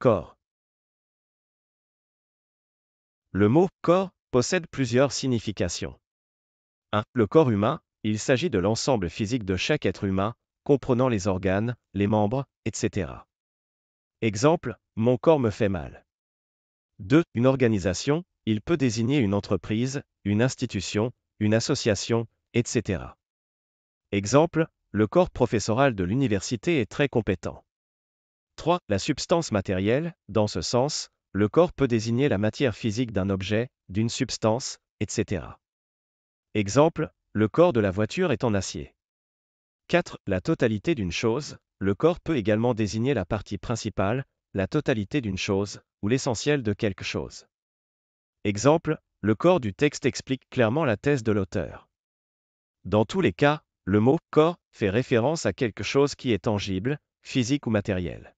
Corps. Le mot corps possède plusieurs significations. 1. Le corps humain, il s'agit de l'ensemble physique de chaque être humain, comprenant les organes, les membres, etc. Exemple, mon corps me fait mal. 2. Une organisation, il peut désigner une entreprise, une institution, une association, etc. Exemple, le corps professoral de l'université est très compétent. 3. La substance matérielle, dans ce sens, le corps peut désigner la matière physique d'un objet, d'une substance, etc. Exemple, le corps de la voiture est en acier. 4. La totalité d'une chose, le corps peut également désigner la partie principale, la totalité d'une chose, ou l'essentiel de quelque chose. Exemple, le corps du texte explique clairement la thèse de l'auteur. Dans tous les cas, le mot corps fait référence à quelque chose qui est tangible, physique ou matériel.